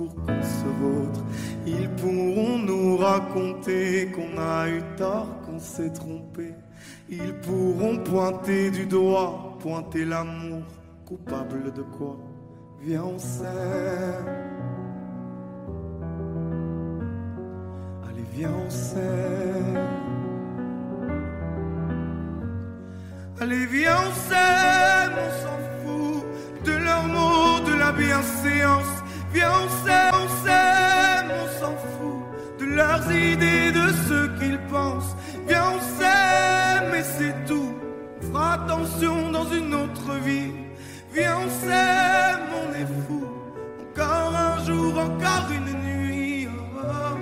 pour qu'on se vautre. Ils pourront nous raconter qu'on a eu tort, qu'on s'est trompé. Ils pourront pointer du doigt, pointer l'amour, coupable de quoi? Viens, on s'aime. Allez, viens, on s'aime. Allez, viens, on s'aime, on s'en fout de leurs mots, de la bienséance. Viens, on s'aime, on s'aime, on s'en fout de leurs idées, de ce qu'ils pensent. Viens, on s'aime, et c'est tout. On fera attention dans une autre vie. Viens, on s'aime, on est fou. Encore un jour, encore une nuit. Oh, oh,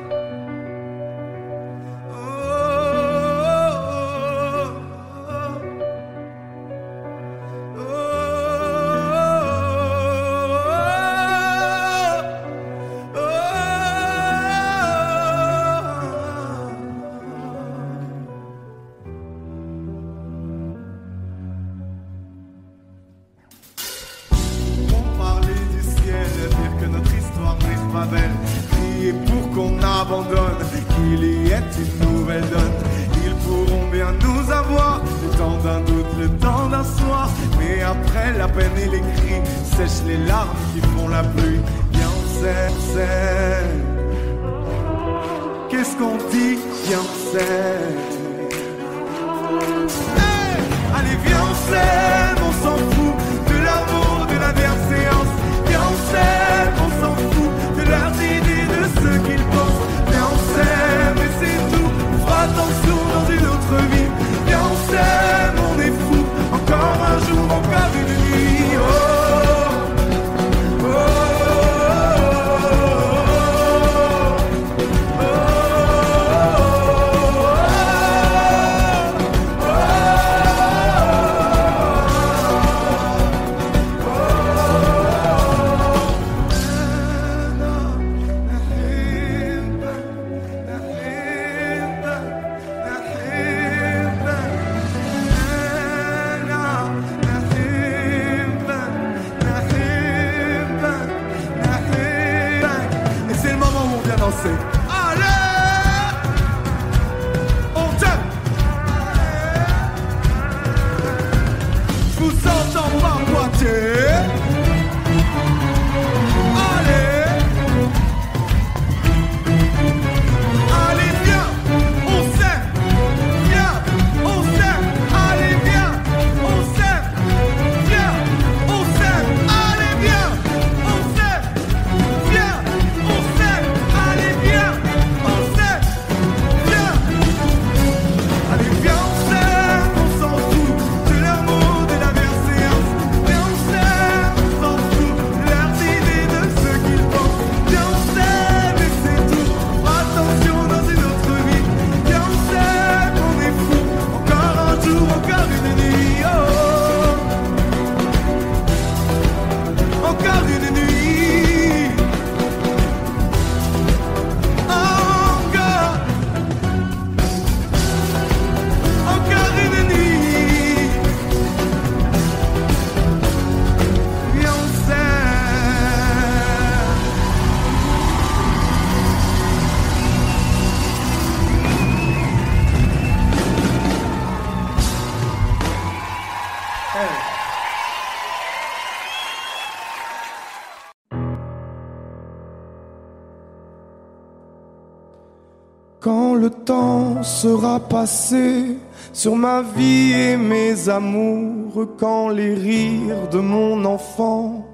sera passé sur ma vie et mes amours, quand les rires de mon enfant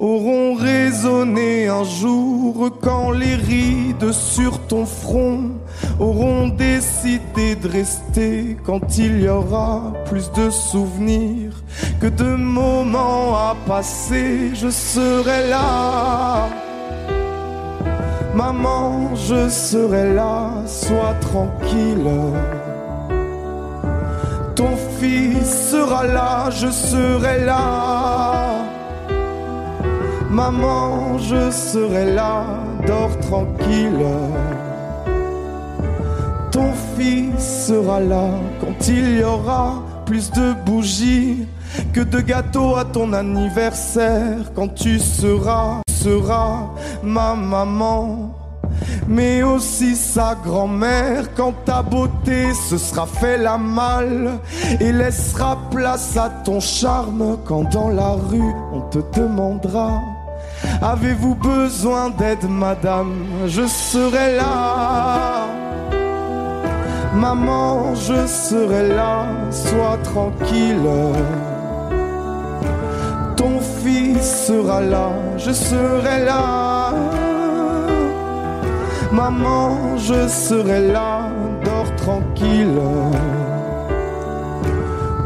auront résonné un jour, quand les rides sur ton front auront décidé de rester, quand il y aura plus de souvenirs que de moments à passer, je serai là. Maman, je serai là, sois tranquille. Ton fils sera là, je serai là. Maman, je serai là, dors tranquille. Ton fils sera là quand il y aura plus de bougies que de gâteaux à ton anniversaire. Quand tu seras, seras ma maman mais aussi sa grand-mère. Quand ta beauté se sera fait la malle et laissera place à ton charme, quand dans la rue on te demandera. Avez-vous besoin d'aide, madame? Je serai là. Maman, je serai là, sois tranquille. Ton fils sera là, je serai là. Maman, je serai là, dors tranquille.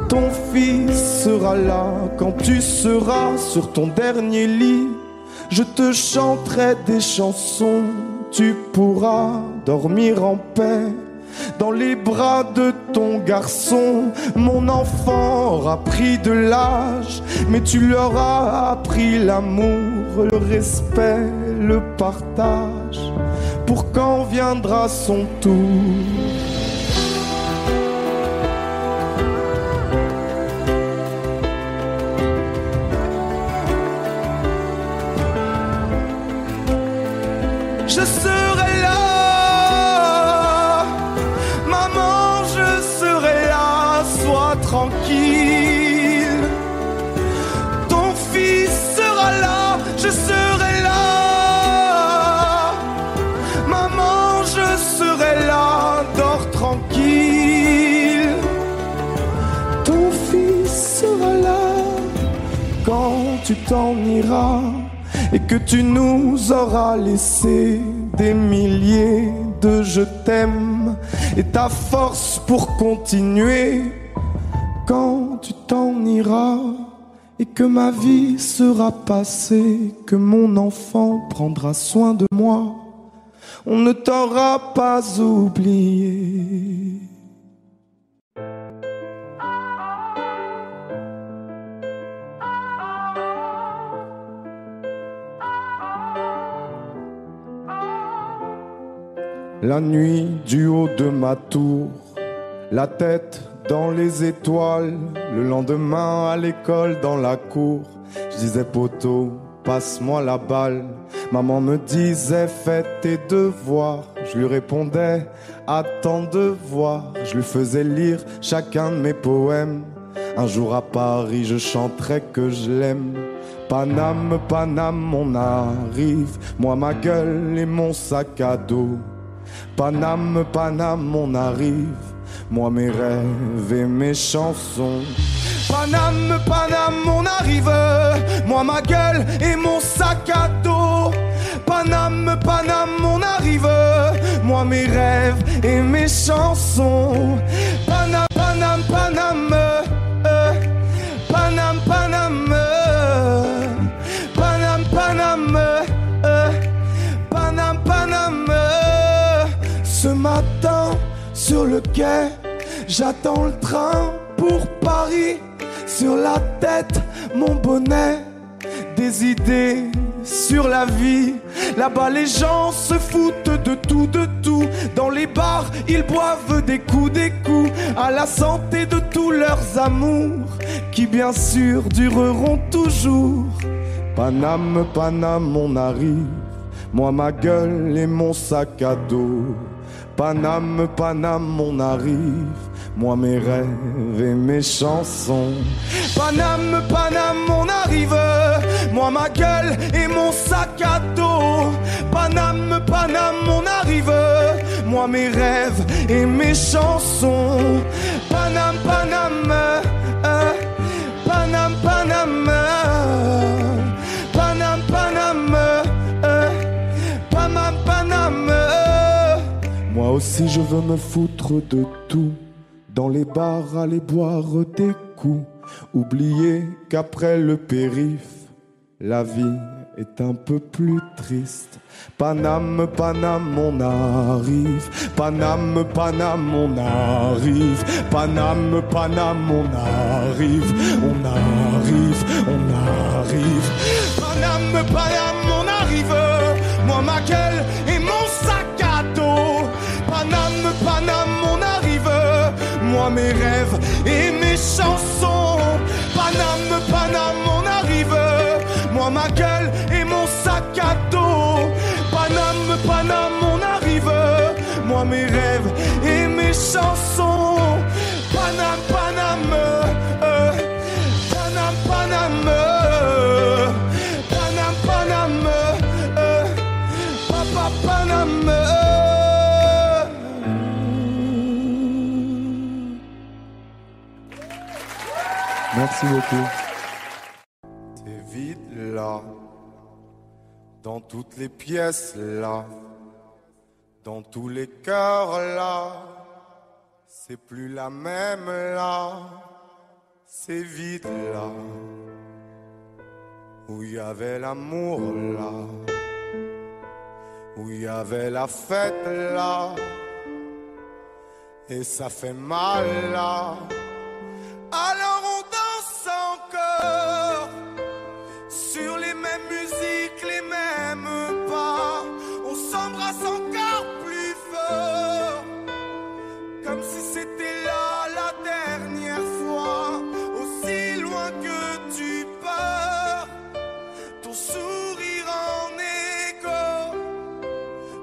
Ton fils sera là quand tu seras sur ton dernier lit. Je te chanterai des chansons, tu pourras dormir en paix. Dans les bras de ton garçon, mon enfant aura pris de l'âge, mais tu leur as appris l'amour, le respect, le partage pour quand viendra son tour. Je serai là. Maman, je serai là, dors tranquille. Ton fils sera là quand tu t'en iras et que tu nous auras laissé des milliers de je t'aime et ta force pour continuer quand tu t'en iras et que ma vie sera passée, que mon enfant prendra soin de moi, on ne t'aura pas oublié. La nuit du haut de ma tour, la tête dans les étoiles, le lendemain à l'école dans la cour, je disais poteau, passe-moi la balle. Maman me disait fais tes devoirs, je lui répondais attends de voir, je lui faisais lire chacun de mes poèmes. Un jour à Paris, je chanterai que je l'aime. Paname, Paname, on arrive, moi ma gueule et mon sac à dos. Paname, Paname, on arrive. Moi mes rêves et mes chansons. Paname, Paname, on arrive. Moi ma gueule et mon sac à dos. Paname, Paname, on arrive. Moi mes rêves et mes chansons. Paname, Paname, Paname. Le quai, j'attends le train pour Paris. Sur la tête, mon bonnet, des idées sur la vie. Là-bas, les gens se foutent de tout, de tout. Dans les bars, ils boivent des coups, des coups. À la santé de tous leurs amours, qui bien sûr dureront toujours. Paname, Paname, on arrive. Moi, ma gueule et mon sac à dos. Paname, Paname, on arrive. Moi, mes rêves et mes chansons. Paname, Paname, on arrive. Moi, ma gueule et mon sac à dos. Paname, Paname, on arrive. Moi, mes rêves et mes chansons. Paname, Paname. euh, Paname, Paname. Aussi je veux me foutre de tout. Dans les bars, aller boire des coups. Oublier qu'après le périph', la vie est un peu plus triste. Paname, Paname, on arrive. Paname, Paname, on arrive. Paname, Paname, on arrive. On arrive, on arrive. Paname, Paname, on arrive. Moi, ma Moi, mes rêves et mes chansons. Paname, Paname, on arrive. Moi, ma gueule et mon sac à dos. Paname, Paname, on arrive. Moi, mes rêves et mes chansons. Merci beaucoup. Vide là, dans toutes les pièces là, dans tous les cœurs là, c'est plus la même là, c'est vide là, où il y avait l'amour là, où il y avait la fête là, et ça fait mal là. Alors on danse encore sur les mêmes musiques, les mêmes pas. On s'embrasse encore plus fort, comme si c'était là la dernière fois. Aussi loin que tu pars, ton sourire en écho,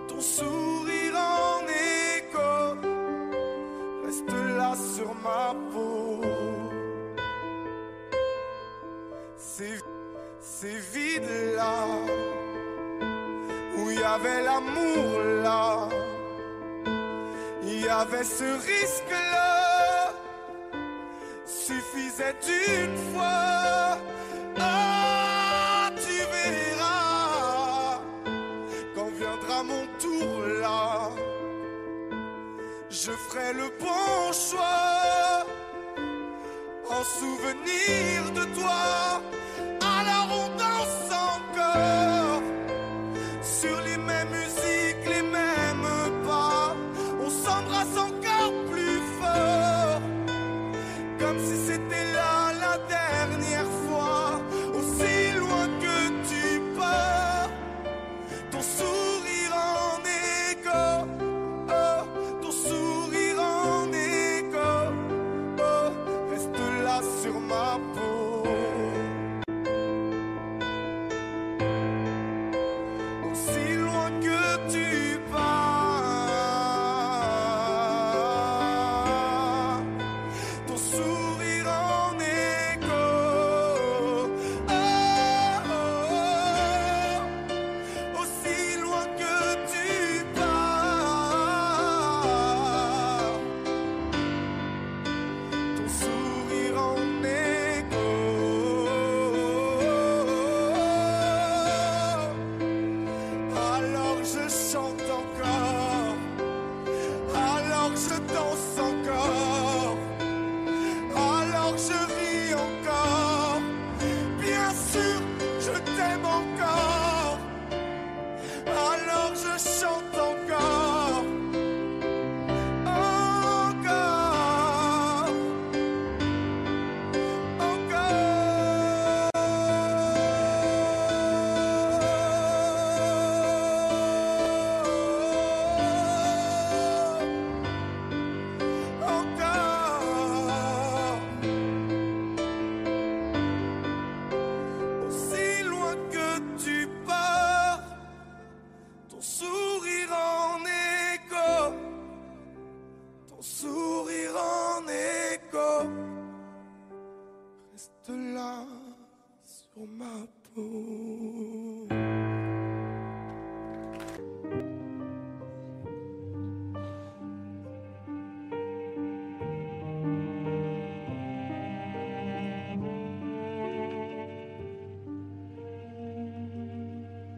ton sourire en écho reste là sur ma peau. C'est, c'est vide là, où il y avait l'amour là, il y avait ce risque là, suffisait d'une fois. Ah, tu verras, quand viendra mon tour là je ferai le bon choix en souvenir de toi.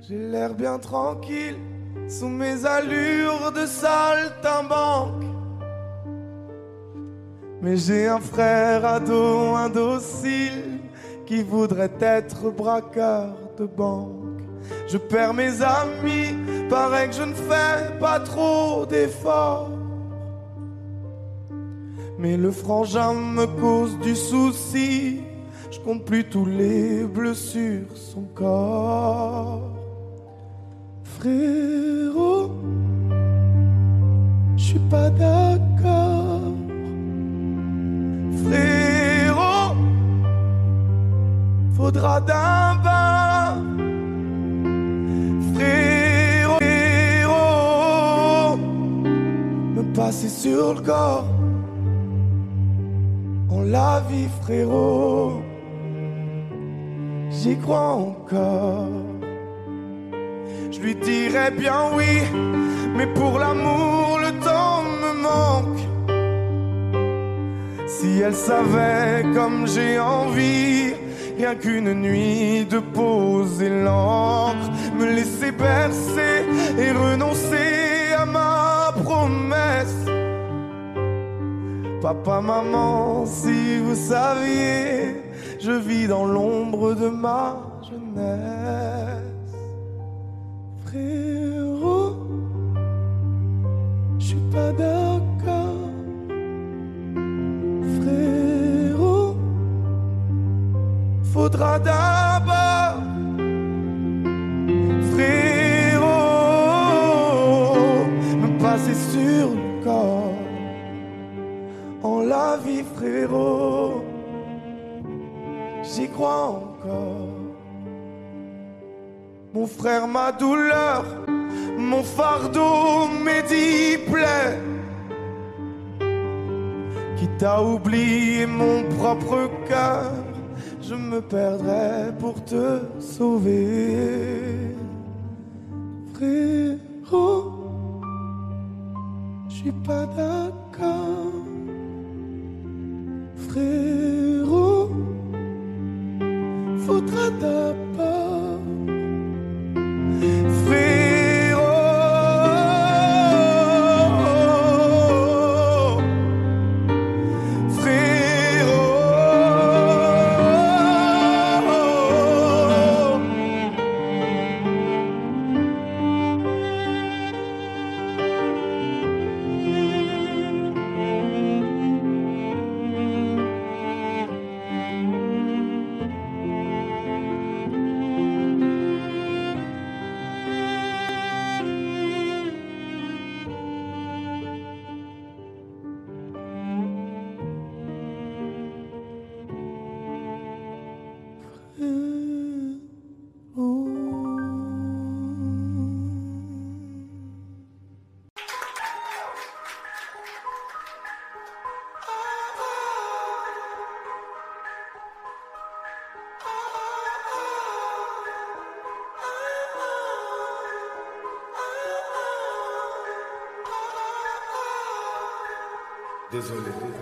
J'ai l'air bien tranquille sous mes allures de saltimbanque. Mais j'ai un frère ado indocile qui voudrait être braqueur de banque. Je perds mes amis, paraît que je ne fais pas trop d'efforts. Mais le frangin me cause du souci Je compte plus tous les bleus sur son corps. Frérot, je suis pas d'accord. Frérot, faudra d'un bain. Frérot, me passer sur le corps. En la vie, frérot, j'y crois encore. Je lui dirais bien oui, mais pour l'amour, le temps me manque. Si elle savait comme j'ai envie, rien qu'une nuit de poser l'encre, me laisser bercer et renoncer à ma promesse. Papa, maman, si vous saviez, je vis dans l'ombre de ma jeunesse. Frérot, je suis pas d'accord. Frérot, faudra d'abord. Frérot, me passer sur le corps. En la vie, frérot, j'y crois encore. Mon frère, ma douleur, mon fardeau, mes dix plaies. Quitte à oublier mon propre cœur, je me perdrais pour te sauver. Frérot, je suis pas d'accord. Frérot, faudra d'abord. Frérot, Désolé,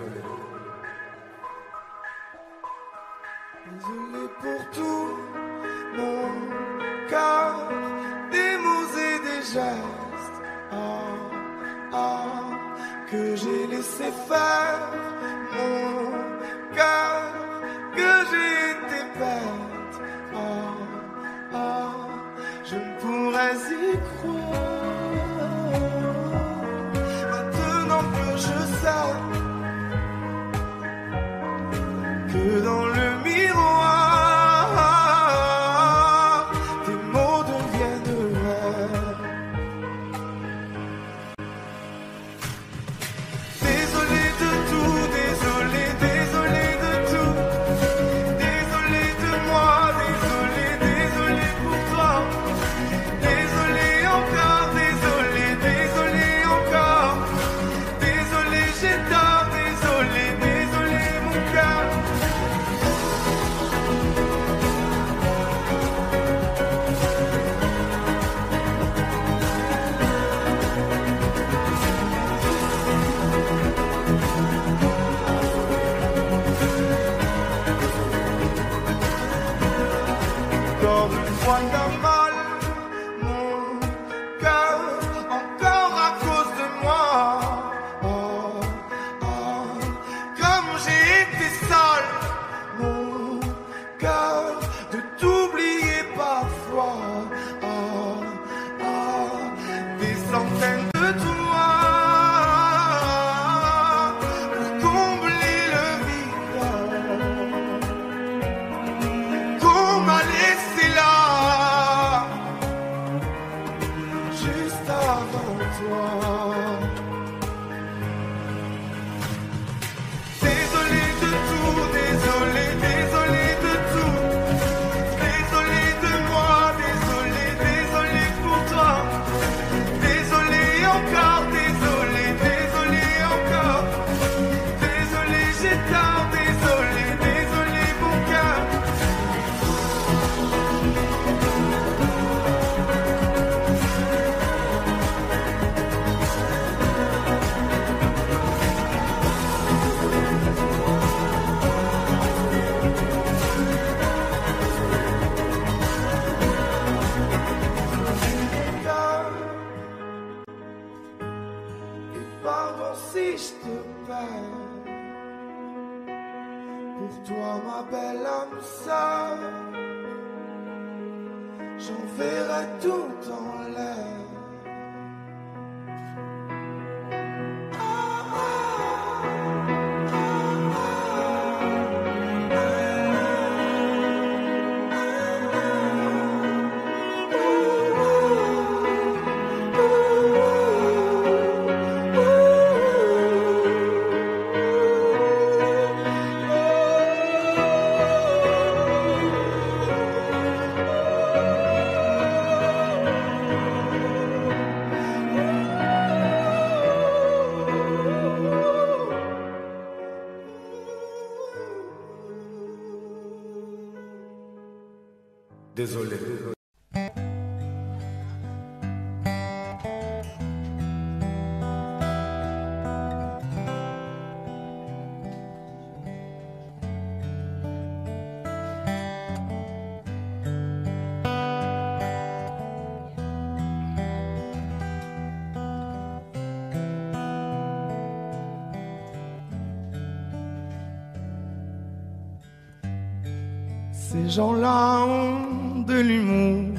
Ces gens-là ont de l'humour,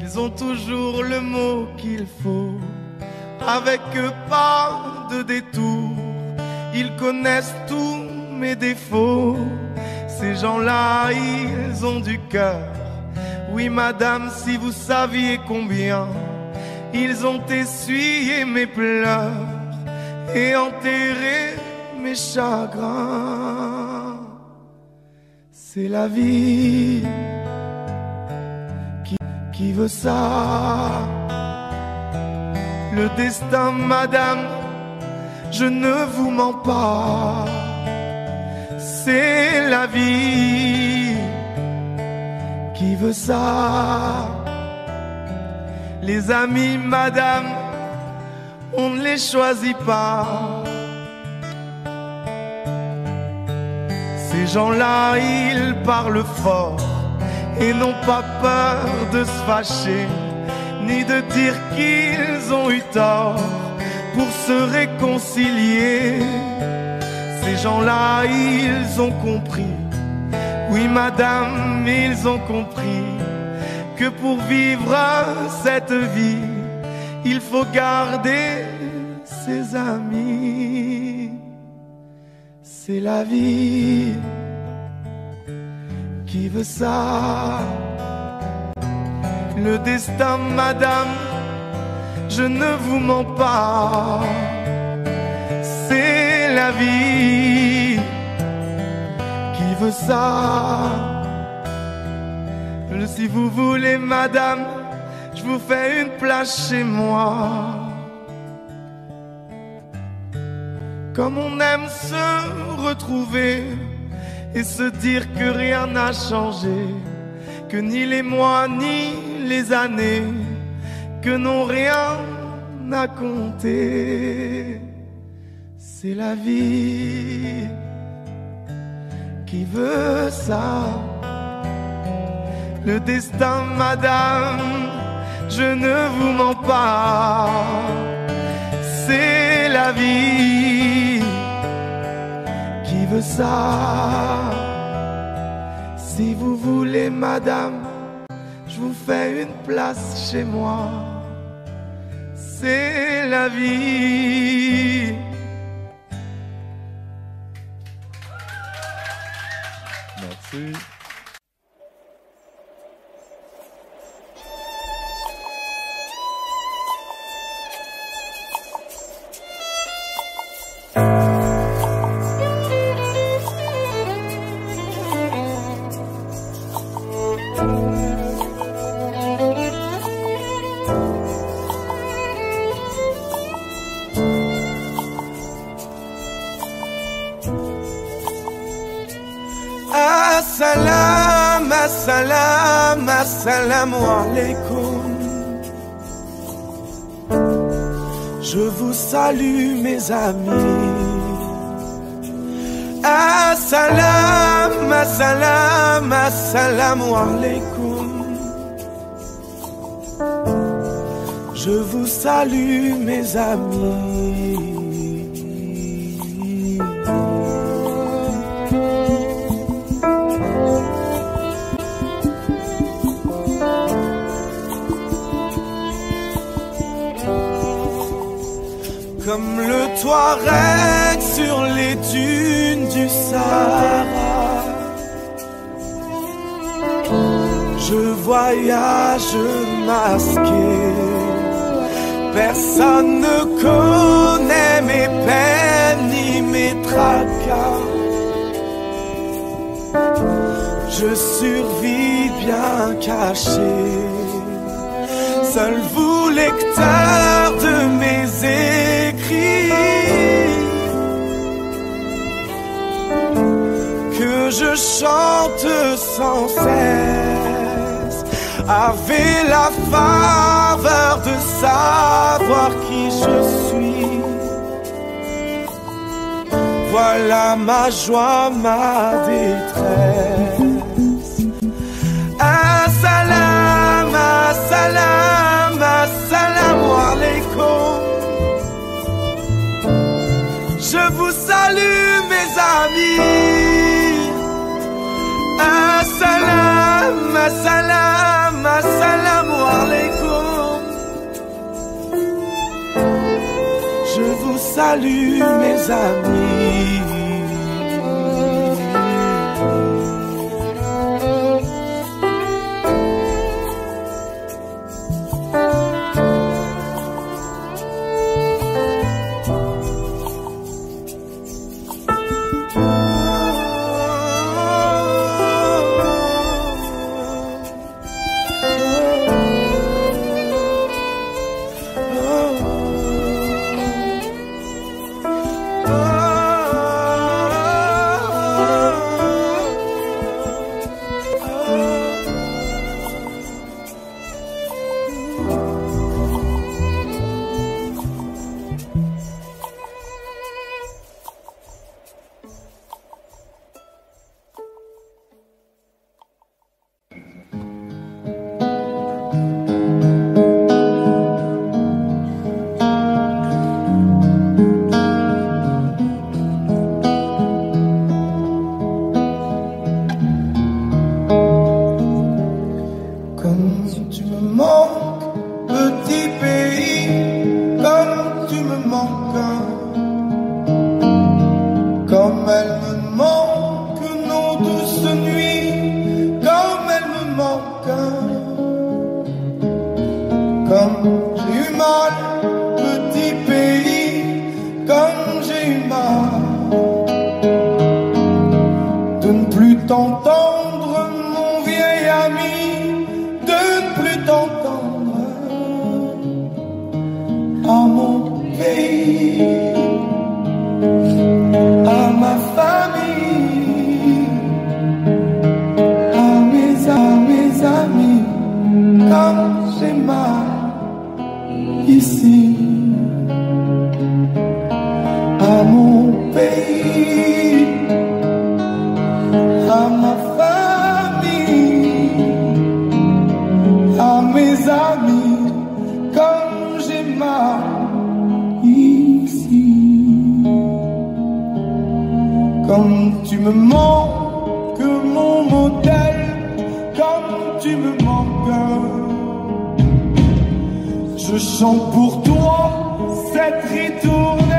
ils ont toujours le mot qu'il faut. Avec pas de détour, ils connaissent tous mes défauts. Ces gens-là, ils ont du cœur. Oui, madame, si vous saviez combien ils ont essuyé mes pleurs et enterré mes chagrins. C'est la vie qui, veut ça. Le destin, madame, je ne vous mens pas. C'est la vie qui veut ça. Les amis, madame, on ne les choisit pas. Ces gens-là, ils parlent fort et n'ont pas peur de se fâcher, ni de dire qu'ils ont eu tort pour se réconcilier. Ces gens-là, ils ont compris, oui madame, ils ont compris que pour vivre cette vie, il faut garder ses amis. C'est la vie qui veut ça. Le destin, madame, je ne vous mens pas. C'est la vie qui veut ça. Si vous voulez, madame, je vous fais une place chez moi. Comme on aime se retrouver et se dire que rien n'a changé, que ni les mois ni les années, que n'ont rien à compter. C'est la vie qui veut ça. Le destin, madame, je ne vous mens pas. C'est la vie ça. Si vous voulez, madame, je vous fais une place chez moi. C'est la vie. Merci. Je vous salue mes amis. Assalam, assalam, assalamu alaikum. Je vous salue mes amis. Sur les dunes du Sahara. Je voyage masqué. Personne ne connaît mes peines ni mes tracas. Je survis bien caché. Seul vous, lecteur de mes écrits, je chante sans cesse, avec la faveur de savoir qui je suis. Voilà ma joie, ma détresse. Assalam, assalam, assalamu alaikum. Je vous salue salue mes amis. Comme tu me manques, mon modèle, comme tu me manques. Je chante pour toi cette ritournelle,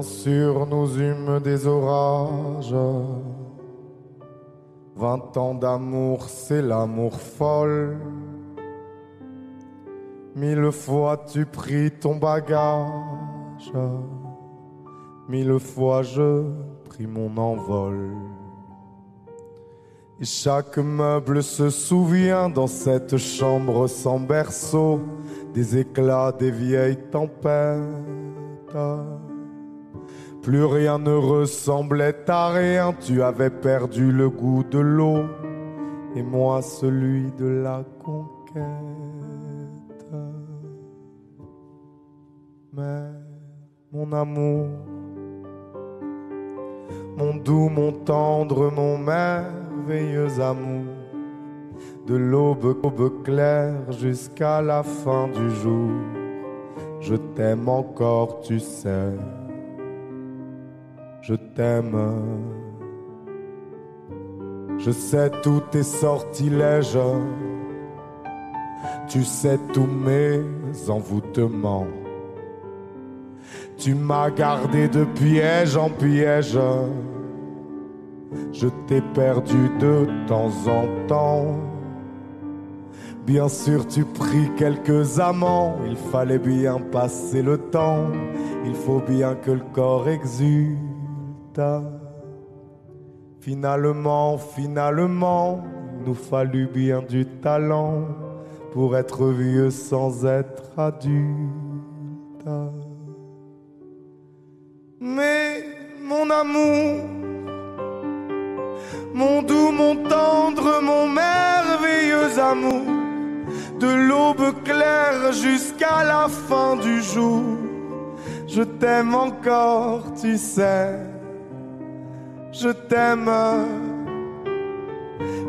Bien sûr, nous eûmes des orages. Vingt ans d'amour, c'est l'amour folle. Mille fois tu pris ton bagage. Mille fois je pris mon envol. Et chaque meuble se souvient dans cette chambre sans berceau des éclats des vieilles tempêtes. Plus rien ne ressemblait à rien, tu avais perdu le goût de l'eau et moi celui de la conquête. Mais mon amour, mon doux, mon tendre, mon merveilleux amour, de l'aube aube claire jusqu'à la fin du jour, je t'aime encore, tu sais je t'aime. Je sais tous tes sortilèges, tu sais tous mes envoûtements. Tu m'as gardé de piège en piège, je t'ai perdu de temps en temps. Bien sûr, tu pris quelques amants, il fallait bien passer le temps, il faut bien que le corps Finalement, finalement, il nous fallut bien du talent pour être vieux sans être adulte. Mais mon amour, mon doux, mon tendre, mon merveilleux amour, de l'aube claire jusqu'à la fin du jour, je t'aime encore, tu sais je t'aime.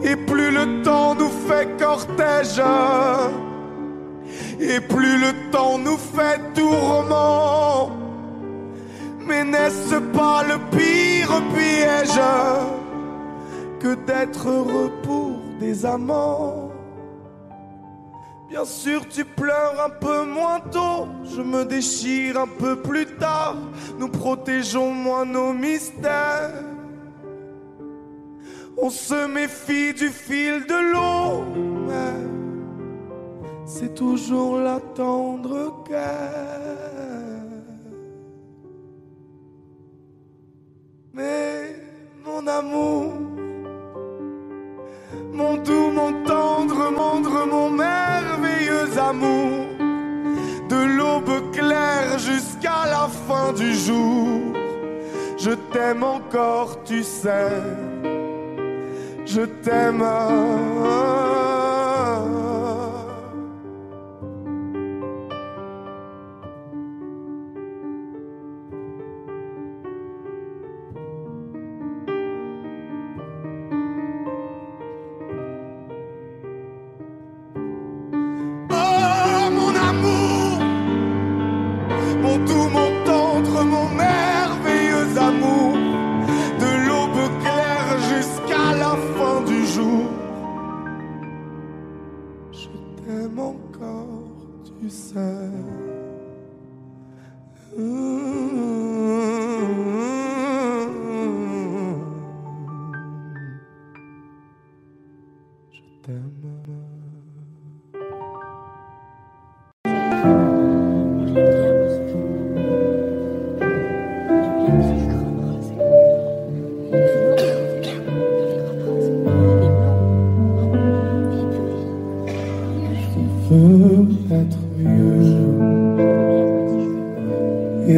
Et plus le temps nous fait cortège, et plus le temps nous fait tourment. Mais n'est-ce pas le pire piège que d'être heureux pour des amants? Bien sûr, tu pleures un peu moins tôt, je me déchire un peu plus tard, nous protégeons moins nos mystères. On se méfie du fil de l'eau, c'est toujours la tendre guerre. Mais mon amour, mon doux, mon tendre, mon mon merveilleux amour, de l'aube claire jusqu'à la fin du jour, je t'aime encore, tu sais je t'aime.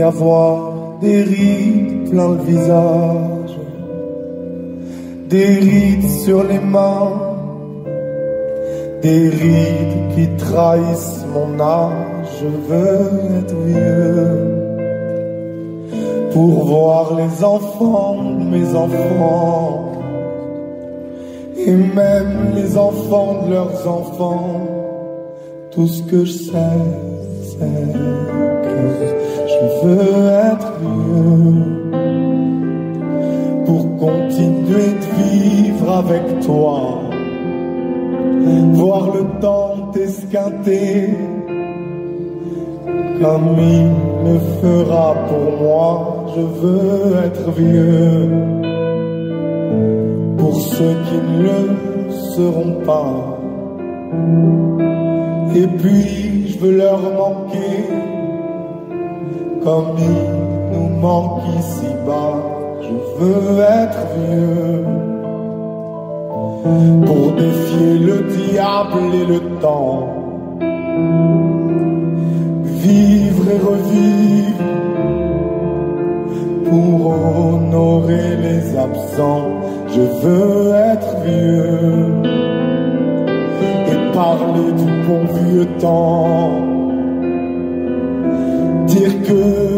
Avoir des rides plein le visage, des rides sur les mains, des rides qui trahissent mon âge. Je veux être vieux pour voir les enfants, mes enfants, et même les enfants de leurs enfants. Tout ce que je sais, c'est que je veux être mieux. Pour continuer de vivre avec toi, voir le temps t'esquinter. Comme il le fera pour moi, je veux être vieux. Pour ceux qui ne le seront pas. Et puis je veux leur manquer comme il nous manque ici-bas. Je veux être vieux pour défier le diable et le temps. Vivre et revivre pour honorer les absents. Je veux être vieux et parler du bon vieux temps dire que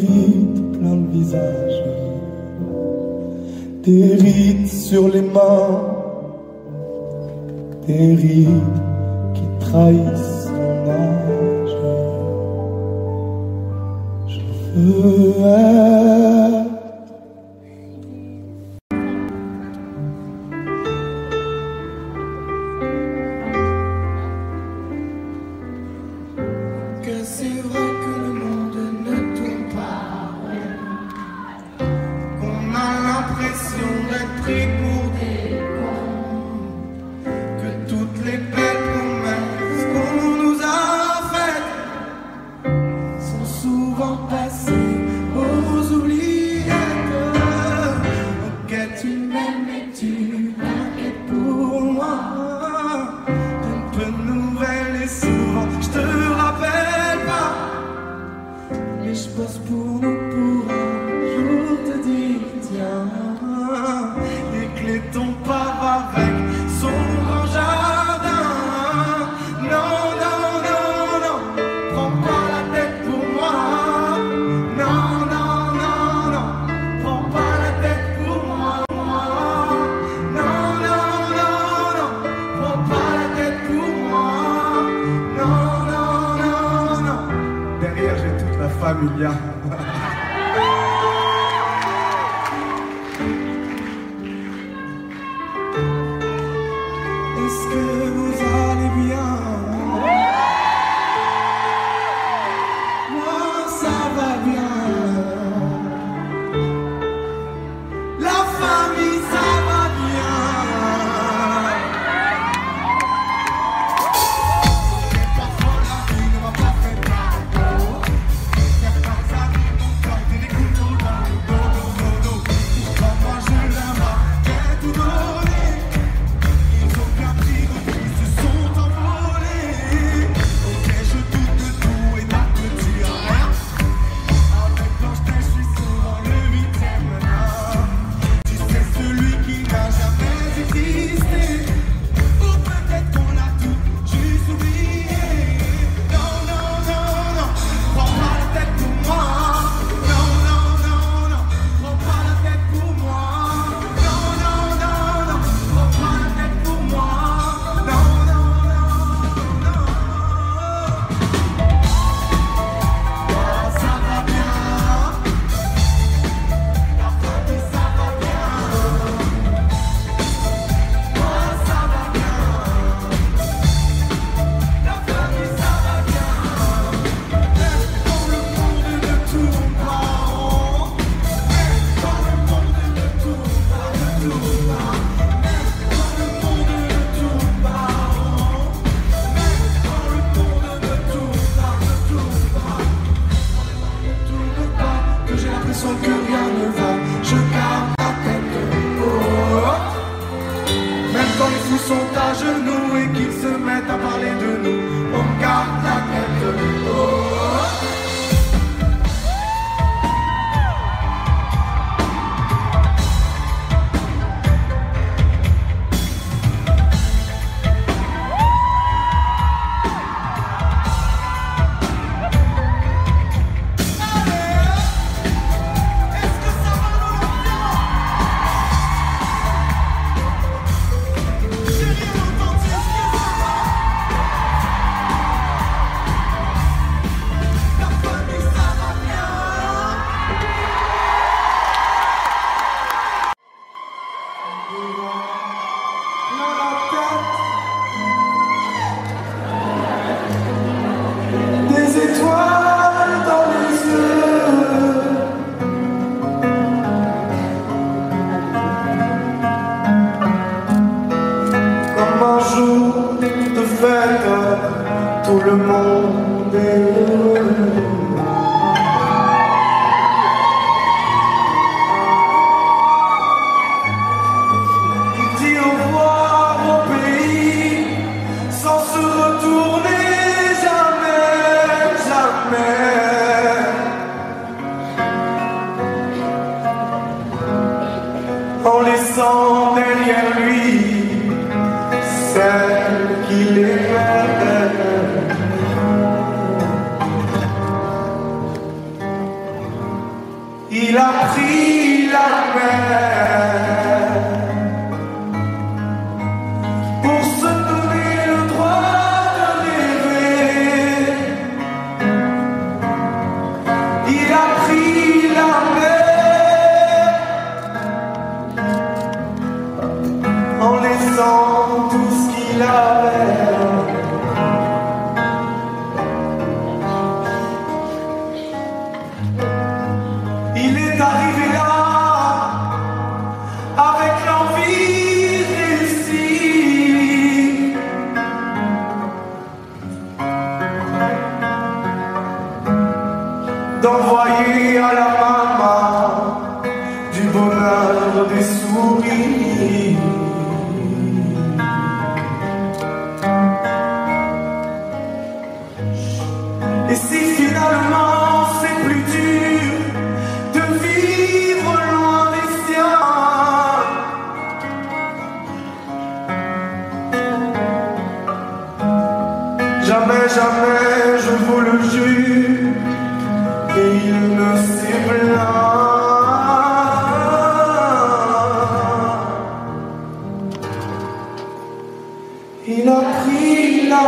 rides plein le visage, des rides sur les mains, des rides qui trahissent. Yeah.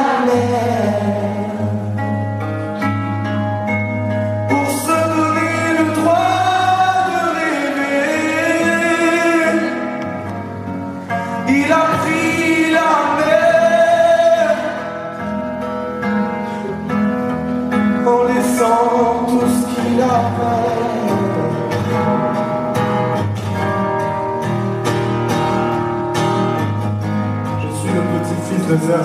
Amen.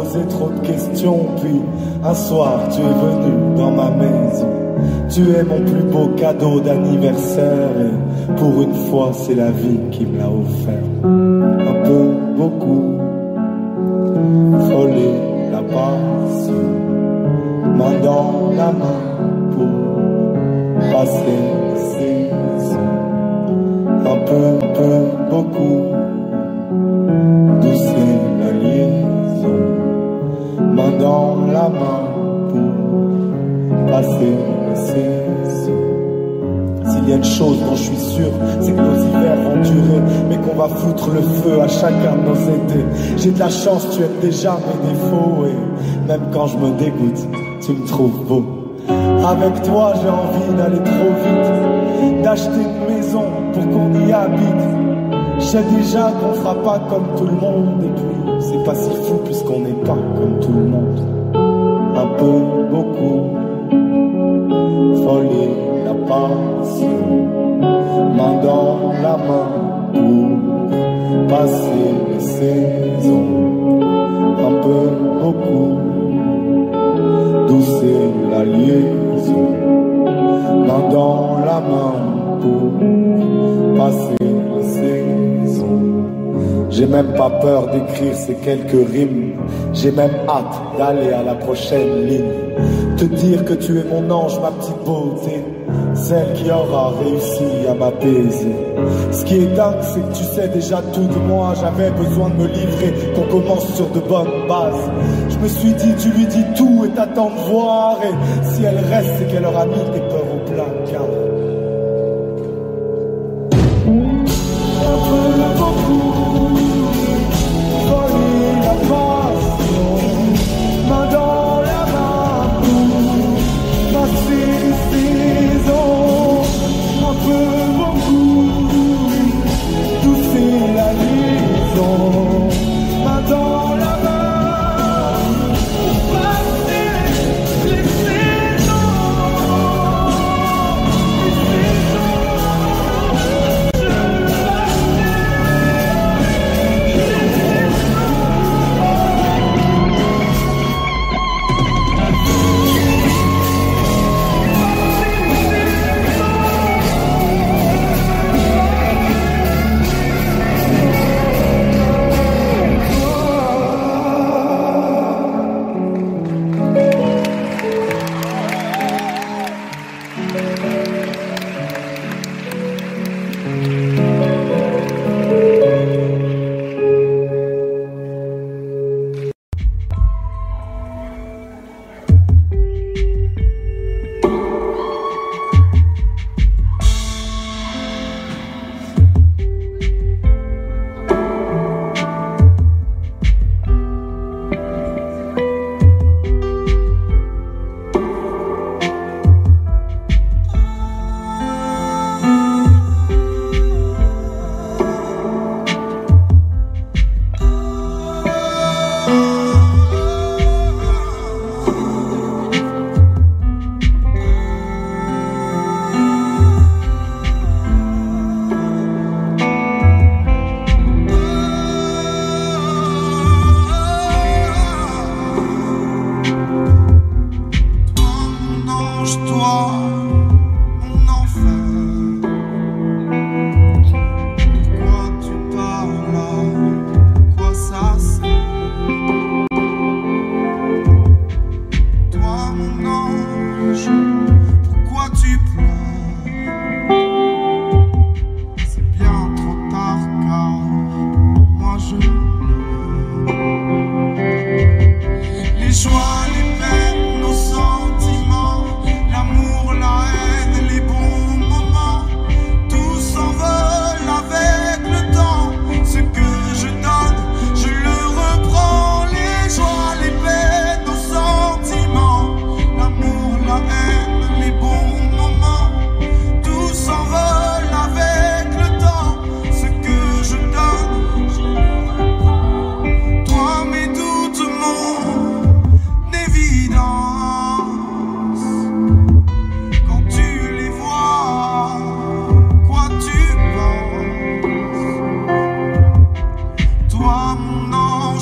posé trop de questions, puis un soir tu es venu dans ma maison. Tu es mon plus beau cadeau d'anniversaire, et pour une fois c'est la vie qui me l'a offert. Un peu, beaucoup, frôler la passe, main dans la main pour passer la saison. Un peu, peu, beaucoup. la main pour passer les. S'il y a une chose dont je suis sûr, c'est que nos hivers vont durer, mais qu'on va foutre le feu à chacun de nos étés. J'ai de la chance, tu aimes déjà mes défauts, et même quand je me dégoûte, tu me trouves beau. Avec toi, j'ai envie d'aller trop vite, d'acheter une maison pour qu'on y habite. Je sais déjà qu'on fera pas comme tout le monde et puis c'est pas si fou puisqu'on n'est pas comme tout le monde. Un peu, beaucoup, folie, la passion, main dans la main pour passer les saisons. Un peu, beaucoup, douce la liaison, main dans la main pour passer. J'ai même pas peur d'écrire ces quelques rimes. J'ai même hâte d'aller à la prochaine ligne. Te dire que tu es mon ange, ma petite beauté. Celle qui aura réussi à m'apaiser. Ce qui est dingue, c'est que tu sais déjà tout de moi. J'avais besoin de me livrer, qu'on commence sur de bonnes bases. Je me suis dit, tu lui dis tout et t'attends de voir. Et si elle reste, c'est qu'elle aura mis tes peurs au. Un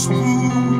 smooth.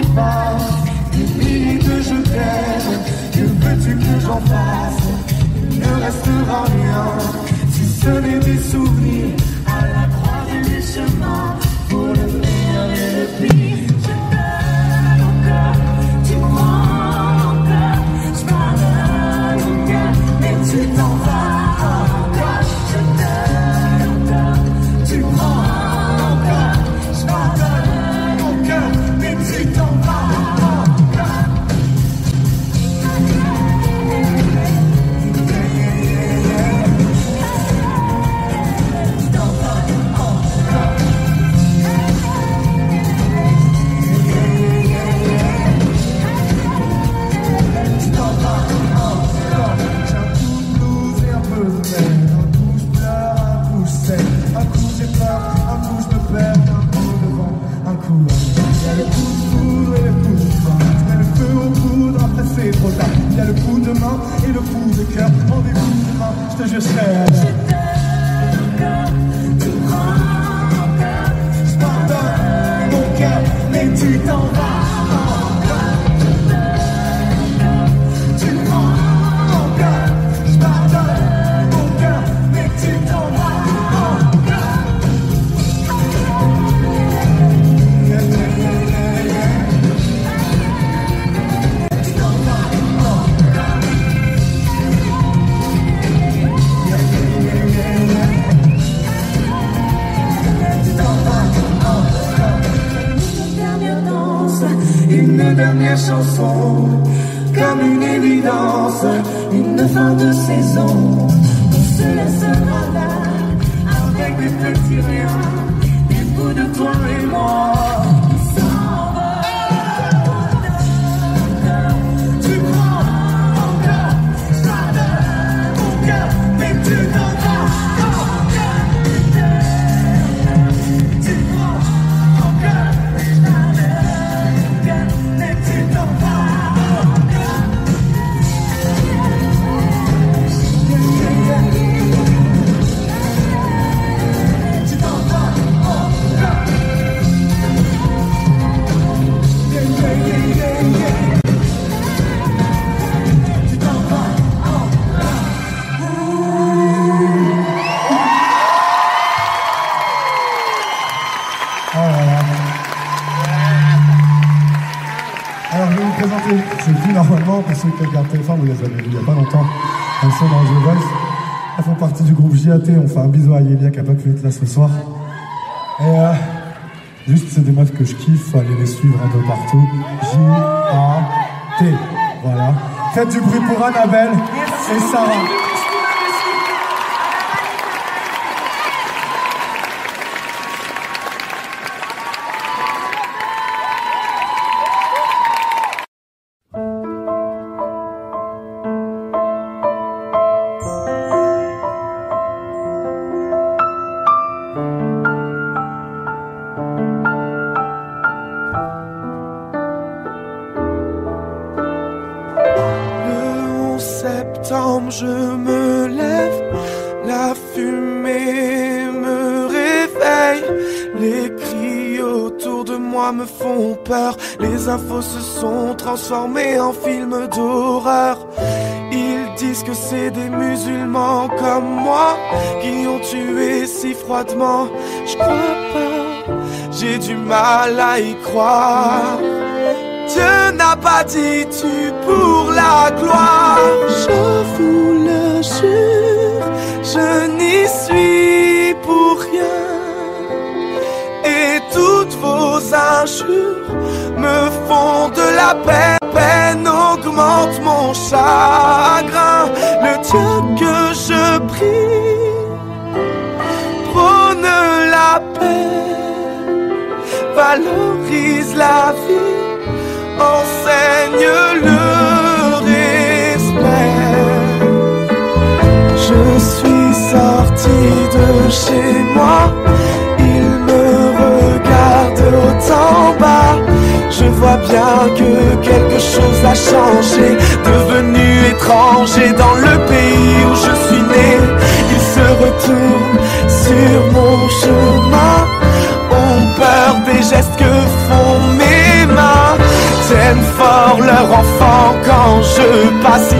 Qui des milliers de je t'aime, que veux-tu que j'en fasse? Il ne restera rien, si ce n'est des souvenirs, à la croisée des chemins, pour le Il y a le coup de main et le coup de cœur. Rendez-vous demain, je te jure, je serai dernière chanson, comme une évidence, une fin de saison. On se laissera là, avec des petits riens, des bouts de toi et moi. Ceux qui regardent téléphone, vous les avez vues il n'y a pas longtemps. Elles sont dans The Voice. Elles font partie du groupe JAT. On fait un bisou à Yelia qui n'a pas pu être là ce soir. Et euh, juste, c'est des meufs que je kiffe, aller les suivre un peu partout. J-A-T. Voilà. Faites du bruit pour Annabelle et Sarah. Sont transformées en films d'horreur. Ils disent que c'est des musulmans comme moi qui ont tué si froidement. Je crois pas, j'ai du mal à y croire. Dieu n'a pas dit tu pour la gloire. Je vous le jure, je n'y suis pour rien. Et toutes vos injures me font de la peine peine augmente mon chagrin. Le Dieu que je prie prône la paix, valorise la vie, enseigne le respect. Je suis sorti de chez moi, Je vois bien que quelque chose a changé, devenu étranger dans le pays où je suis né. Il se retourne sur mon chemin, ont peur des gestes que font mes mains. Tiennent fort leur enfant quand je passe,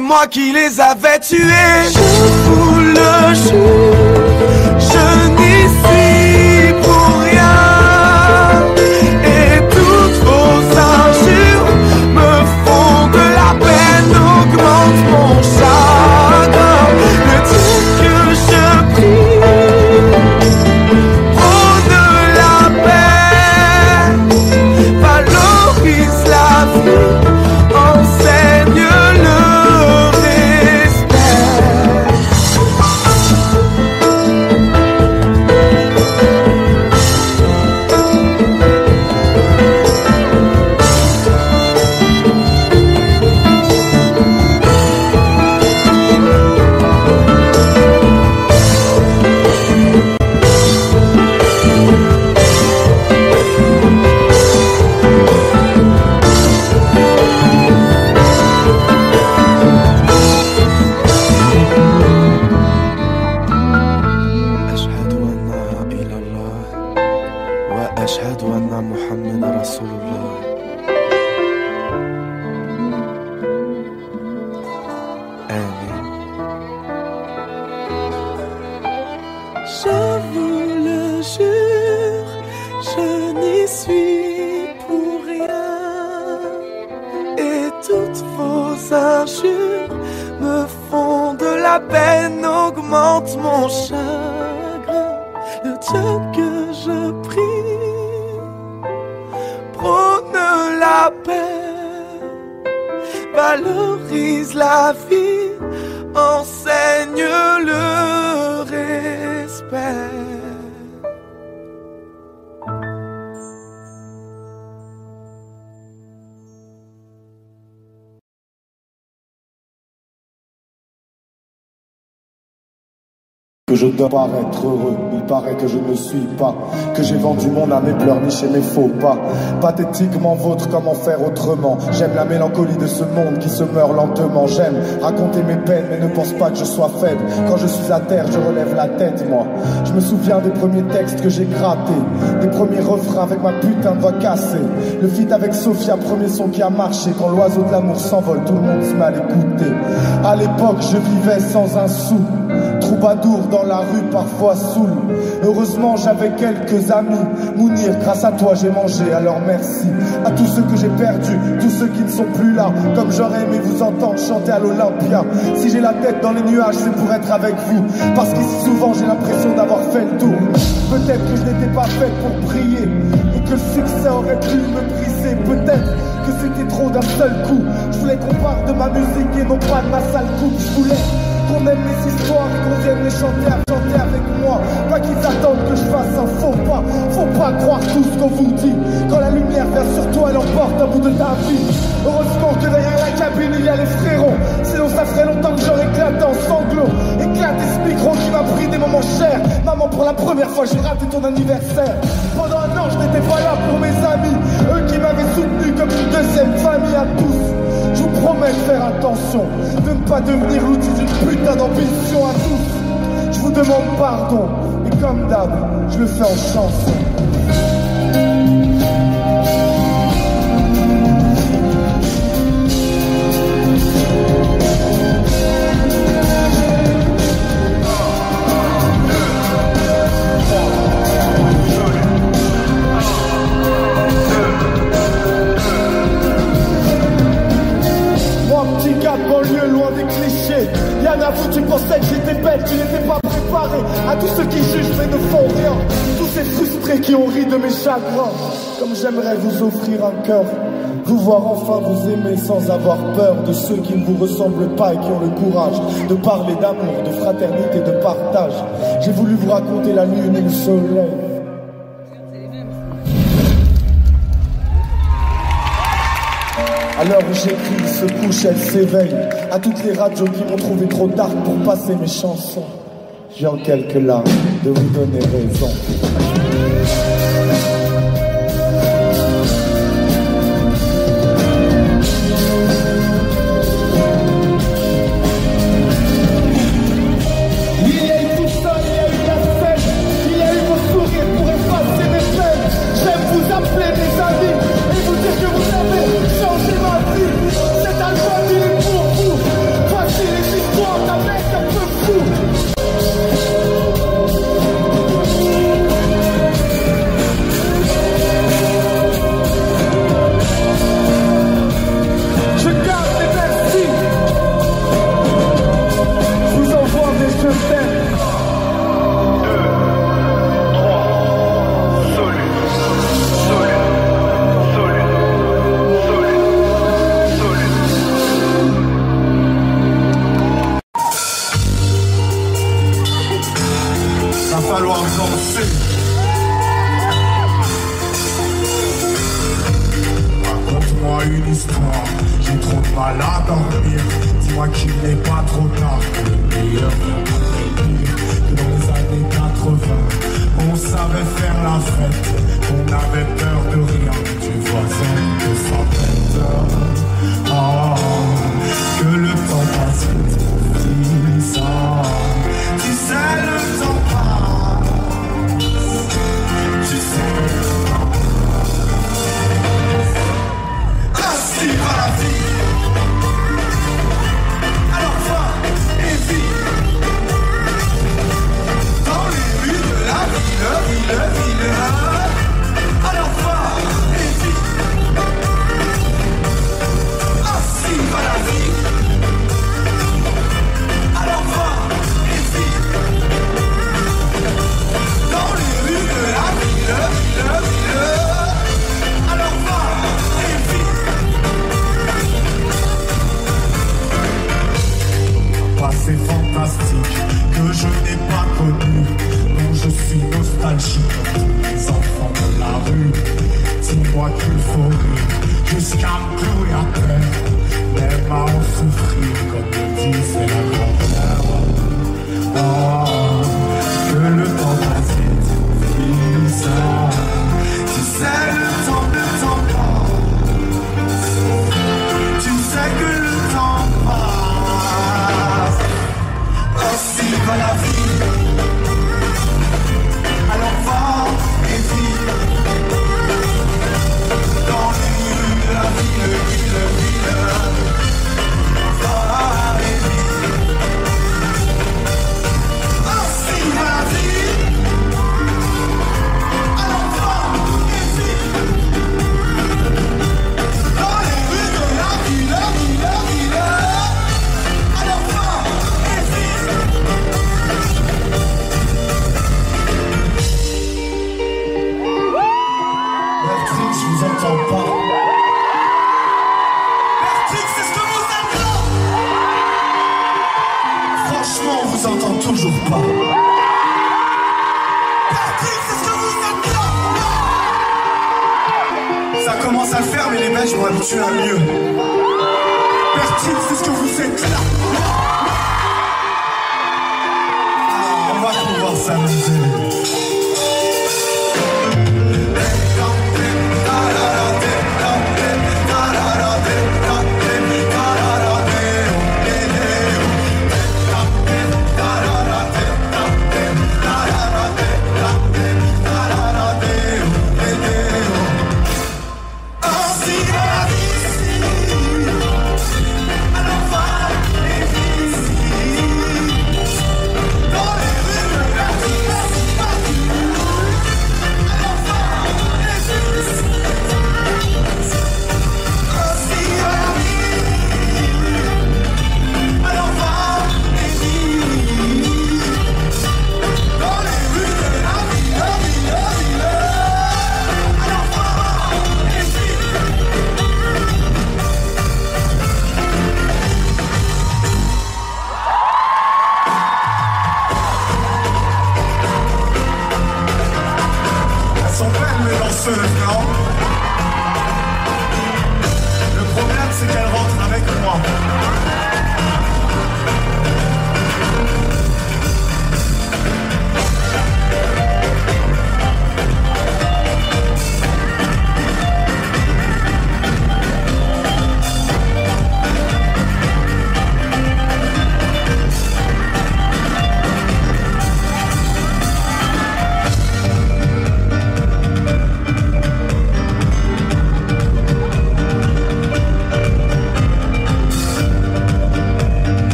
c'était moi qui les avais tués. Je le que je dois paraître heureux. Il paraît que je ne suis pas, que j'ai vendu mon âme et pleurniché mes faux pas. Pathétiquement vôtre, comment faire autrement? J'aime la mélancolie de ce monde qui se meurt lentement. J'aime raconter mes peines, mais ne pense pas que je sois faible. Quand je suis à terre, je relève la tête, moi. Je me souviens des premiers textes que j'ai grattés, des premiers refrains avec ma putain de voix cassée. Le feat avec Sophia, premier son qui a marché. Quand l'oiseau de l'amour s'envole, tout le monde se met à l'écouter. À l'époque, je vivais sans un sou. Troubadour dans la rue, parfois saoul. Heureusement, j'avais quelques amis. Mounir, grâce à toi, j'ai mangé, alors merci. À tous ceux que j'ai perdus, tous ceux qui ne sont plus là. Comme j'aurais aimé vous entendre chanter à l'Olympia. Si j'ai la tête dans les nuages, c'est pour être avec vous. Parce qu'ici, souvent, j'ai l'impression d'avoir fait le tour. Peut-être que je n'étais pas fait pour briller. Et que le succès aurait pu me briser. Peut-être que c'était trop d'un seul coup. Je voulais qu'on parle de ma musique et non pas de ma sale coupe. Je voulais qu'on aime les histoires et qu'on vienne les chanter à chanter avec moi. Pas qu'ils attendent que je fasse un faux pas. Faut pas croire tout ce qu'on vous dit. Quand la lumière vient sur toi, elle emporte un bout de ta vie. Heureusement que derrière la cabine, il y a les frérots. Sinon, ça ferait longtemps que j'aurais éclaté en sanglots. Éclaté ce micro qui m'a pris des moments chers. Maman, pour la première fois, j'ai raté ton anniversaire. Pendant un an, je n'étais pas là pour mes amis. Eux qui m'avaient soutenu comme une deuxième famille à tous. Promets de faire attention, de ne pas devenir l'outil d'une putain d'ambition à tous. Je vous demande pardon, et comme d'hab, je le fais en chanson. Tu pensais que j'étais bête, tu n'étais pas préparé. À tous ceux qui jugent mais ne font rien. Tous ces frustrés qui ont ri de mes chagrins. Comme j'aimerais vous offrir un cœur. Vous voir enfin vous aimer sans avoir peur de ceux qui ne vous ressemblent pas et qui ont le courage de parler d'amour, de fraternité, de partage. J'ai voulu vous raconter la lune et le soleil. Alors j'écris, se couche, elle s'éveille. À toutes les radios qui m'ont trouvé trop tard pour passer mes chansons. J'ai en quelques larmes de vous donner raison.